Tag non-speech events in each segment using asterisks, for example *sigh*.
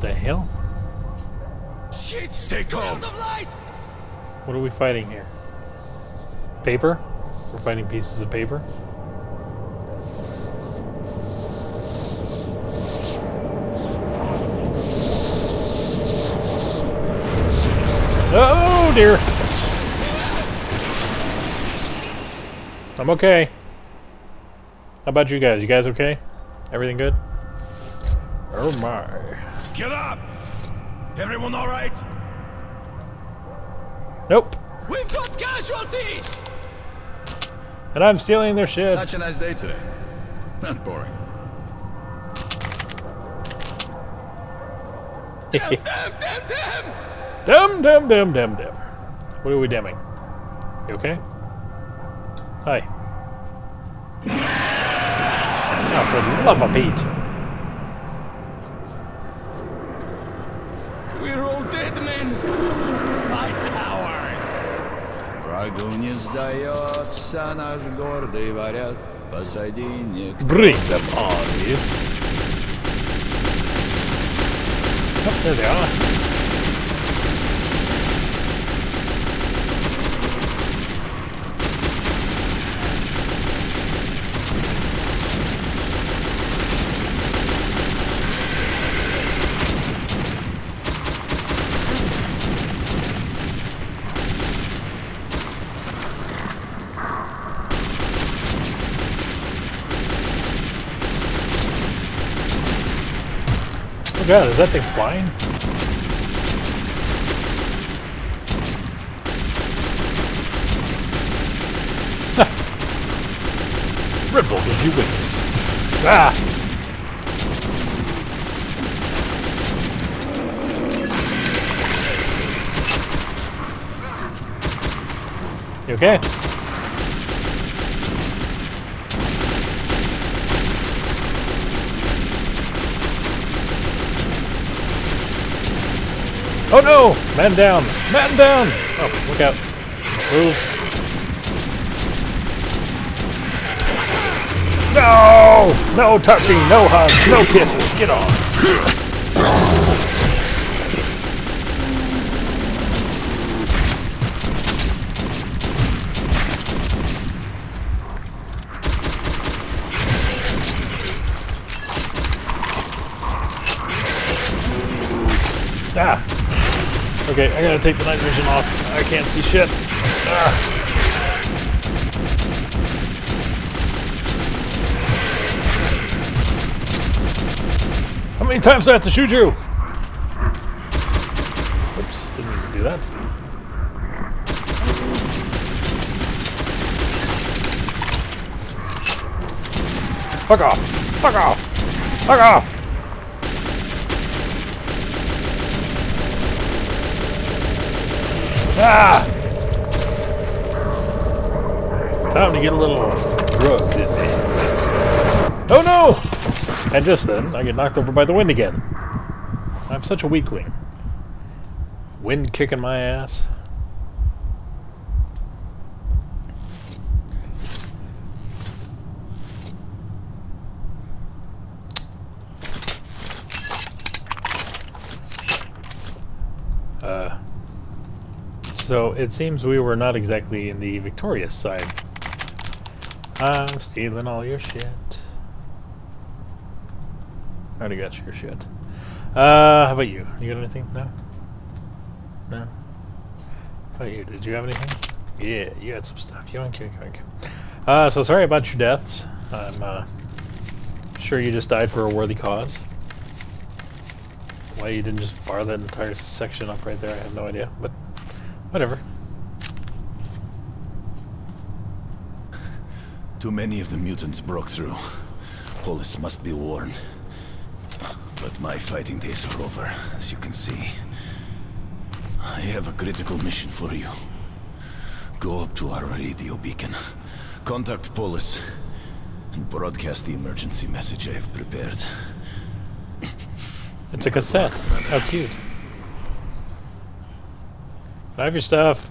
What the hell? Shit! Stay calm. Of light! What are we fighting here? Paper? We're fighting pieces of paper? Oh dear! I'm okay. How about you guys? You guys okay? Everything good? Oh my. Get up! Everyone all right? Nope. We've got casualties! And I'm stealing their shit. Such a nice day today. Not boring. Damn, damn, damn, damn! Dum dum dum dum dum. What are we dimming? You okay? Hi. Oh, for the love of Pete. We're all dead men! By cowards! Врагу не сдается наш гордый Варяг. Посади. Bring them all yes. Oh, there they are. God, is that thing flying? Red Bull gives you wings. Ah! You okay? Oh no! Man down! Man down! Oh, look out. Move. No! No touching, no hugs, no kisses. Get on. Okay, I gotta take the night vision off. I can't see shit. Ah. How many times do I have to shoot you? Oops, didn't to do that. Fuck off! Fuck off! Fuck off! Ah! Time to get a little drugs in me. Oh no! And just then, I get knocked over by the wind again. I'm such a weakling. Wind kicking my ass. Uh, so it seems we were not exactly in the victorious side. I'm stealing all your shit. I already got your shit. Uh, how about you? You got anything? No? No? How about you? Did you have anything? Yeah, you had some stuff. Yoink, yoink, yoink. Uh, so sorry about your deaths. I'm, uh, sure you just died for a worthy cause. Why you didn't just bar that entire section up right there, I have no idea, but whatever. Too many of the mutants broke through. Polis must be warned. But my fighting days are over, as you can see. I have a critical mission for you. Go up to our radio beacon. Contact Polis. And broadcast the emergency message I have prepared. It's a cassette. How cute. Have your stuff.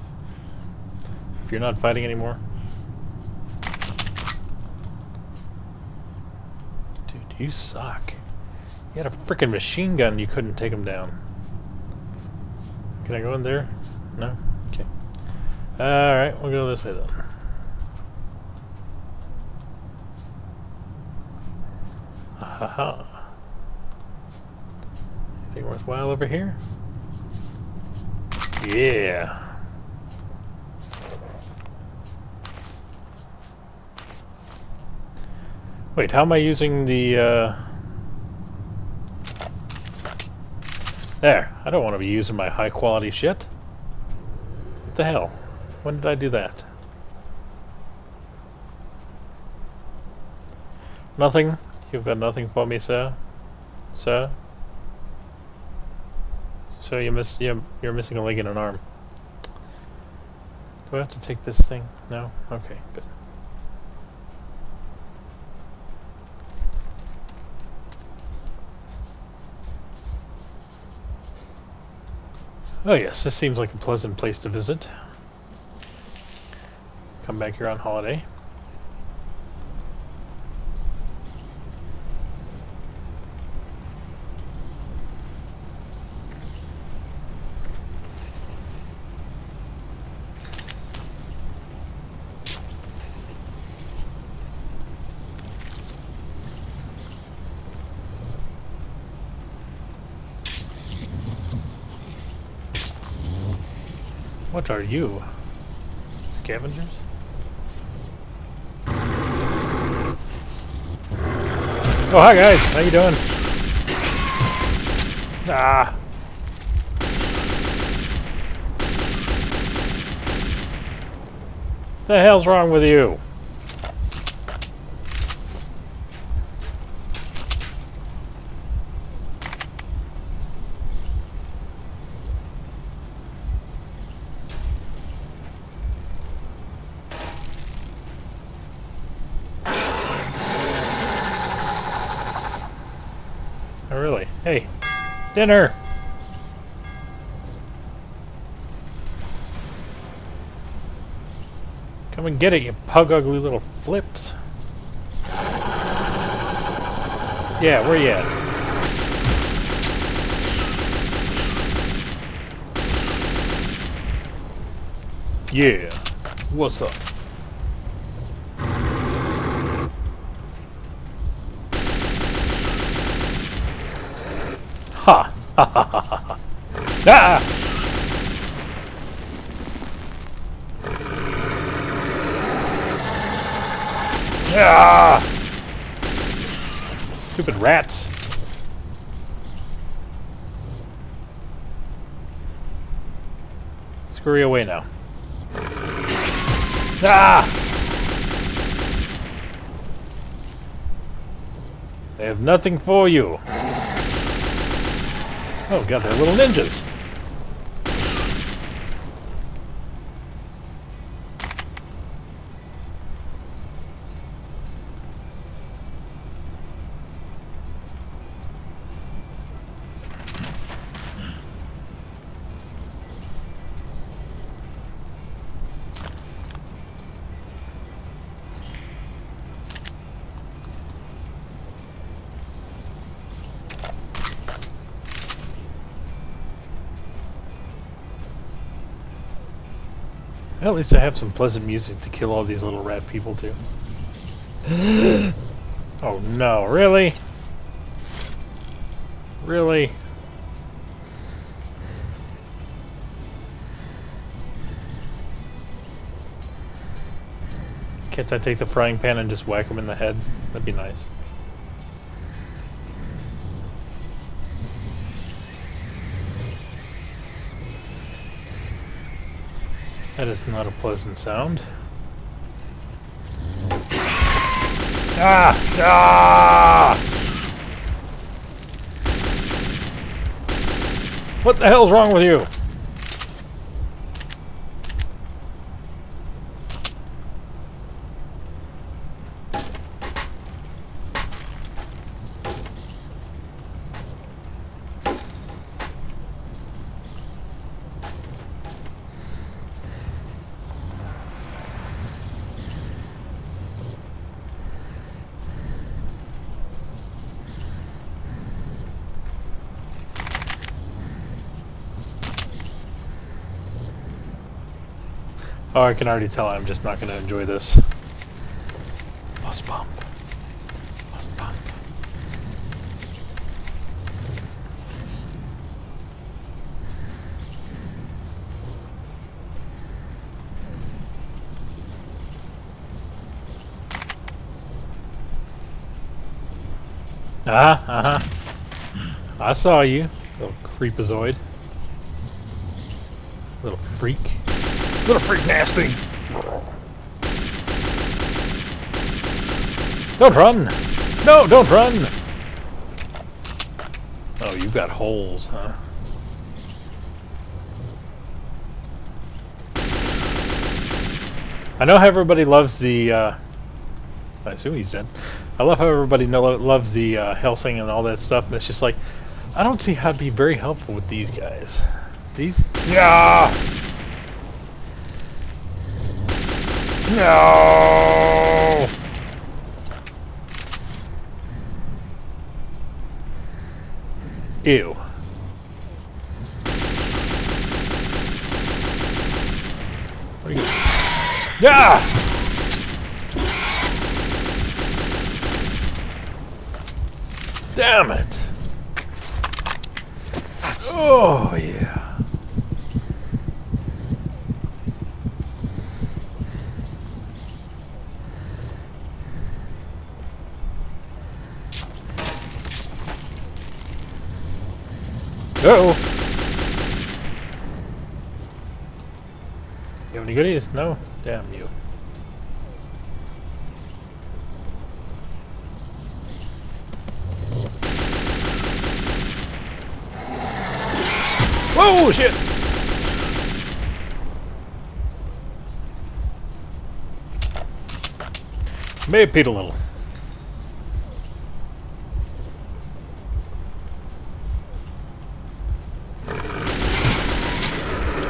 If you're not fighting anymore. Dude, you suck. You had a freaking machine gun, you couldn't take him down. Can I go in there? No? Okay. Alright, we'll go this way then. Ha Haha. Anything worthwhile over here? Yeah. Wait, how am I using the, uh... There. I don't want to be using my high-quality shit. What the hell? When did I do that? Nothing? You've got nothing for me, sir? Sir? So you miss you're, you're missing a leg and an arm. Do I have to take this thing? No? Okay, good. Oh yes, this seems like a pleasant place to visit. Come back here on holiday. What are you? Scavengers? Oh, hi guys. How you doing? Ah. The hell's wrong with you? Oh, really? Hey, dinner! Come and get it, you pug ugly little flips. Yeah, where you at? Yeah. What's up? Ha! Ha ha ha ha ha! Ah! Ah! Stupid rats. Scurry away now. Ah! They have nothing for you. Oh god, they're little ninjas. At least I have some pleasant music to kill all these little rat people to. *gasps* oh no, really? Really? Can't I take the frying pan and just whack him in the head? That'd be nice. That is not a pleasant sound. Ah! Ah! What the hell's wrong with you? Oh, I can already tell I'm just not going to enjoy this. Lost bump. Lost bump. Uh huh, uh huh. I saw you, little creepazoid. Little freak. Little freak nasty! Don't run! No, don't run! Oh, you've got holes, huh? I know how everybody loves the, uh, I assume he's dead. I love how everybody know, loves the uh, Helsing and all that stuff, and it's just like, I don't see how to be very helpful with these guys. These? Yeah! No! Ew. What are you Yeah! Damn it! Oh, yeah. Go! You have any goodies? No? Damn you. Whoa, shit! May have peed a little.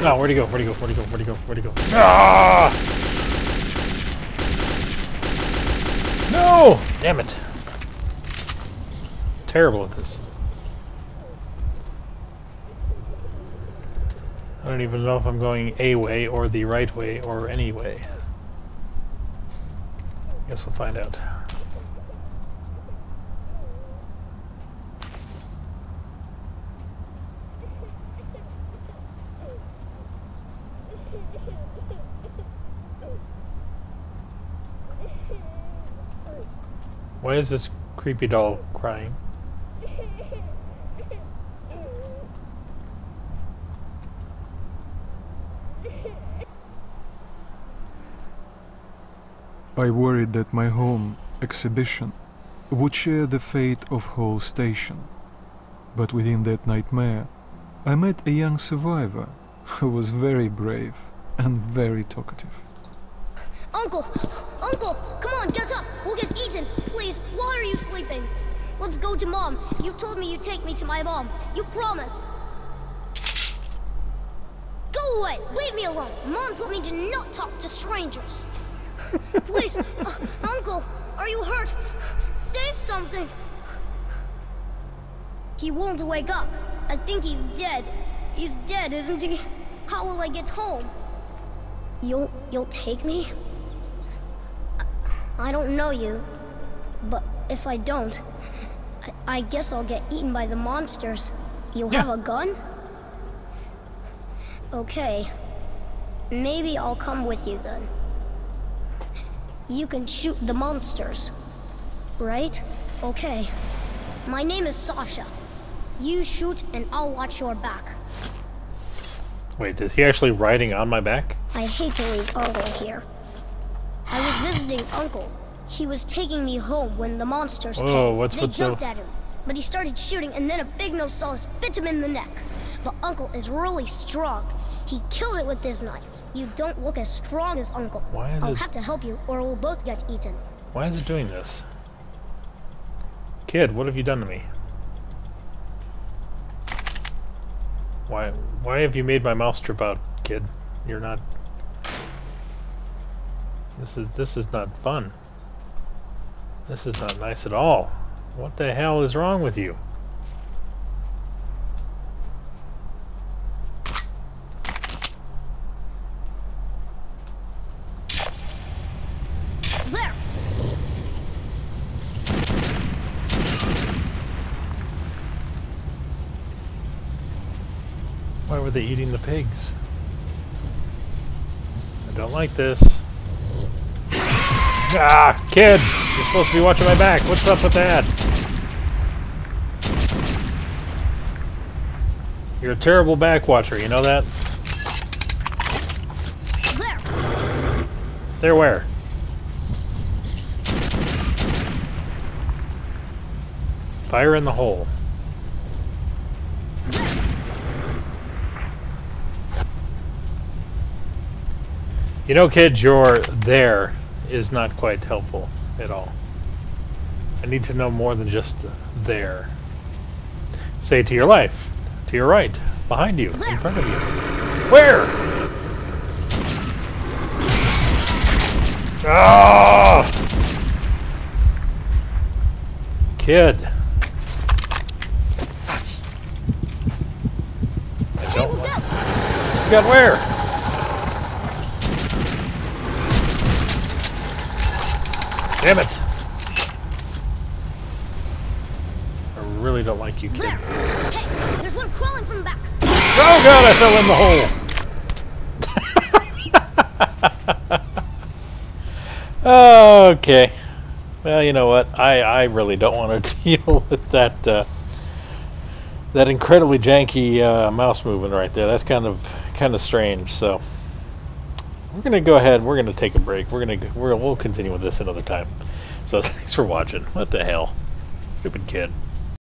No, where'd he go? Where'd he go? Where'd he go? Where'd he go? Where'd he go? Ah! No! Damn it. Terrible at this. I don't even know if I'm going a way or the right way or any way. I Guess we'll find out. Why is this creepy doll crying? I worried that my home exhibition would share the fate of whole station. But within that nightmare, I met a young survivor who was very brave and very talkative. Uncle! Uncle! Come on, get up! We'll get eaten! Please, why are you sleeping? Let's go to Mom. You told me you'd take me to my mom. You promised. Go away! Leave me alone! Mom told me to not talk to strangers. *laughs* Please, uh, Uncle, are you hurt? Say something. He won't wake up. I think he's dead. He's dead, isn't he? How will I get home? You'll... you'll take me? I don't know you, but if I don't, I, I guess I'll get eaten by the monsters. You Yeah. have a gun? Okay. Maybe I'll come with you then. You can shoot the monsters. Right? Okay. My name is Sasha. You shoot and I'll watch your back. Wait, is he actually riding on my back? I hate to leave Uncle here. Visiting Uncle. He was taking me home when the monsters Whoa, came. what's they jumped at him, but he started shooting, and then a big nose Nosalis bit him in the neck. But Uncle is really strong. He killed it with his knife. You don't look as strong as Uncle. Why is I'll it- have to help you, or we'll both get eaten. Why is it doing this? Kid, what have you done to me? Why why have you made my mouse trip out, kid? You're not this is this is not fun. This is not nice at all. What the hell is wrong with you? Why were they eating the pigs? I don't like this. Ah, kid! You're supposed to be watching my back. What's up with that? You're a terrible back watcher, you know that? There! Where? Fire in the hole. You know, kids, your there is not quite helpful at all. I need to know more than just there. Say to your life, to your right, behind you, in front of you. Where? Ah! Kid. I Hey, don't look want-! You got where? Damn it! I really don't like you, kid. There! Hey, there's one crawling from the back. Oh god, I fell in the hole! *laughs* okay. Well, you know what? I, I really don't want to *laughs* deal with that uh, that incredibly janky uh, mouse movement right there. That's kind of kind of strange. So we're gonna go ahead. We're gonna take a break. We're gonna we're, we'll continue with this another time. So *laughs* thanks for watching. What the hell, stupid kid.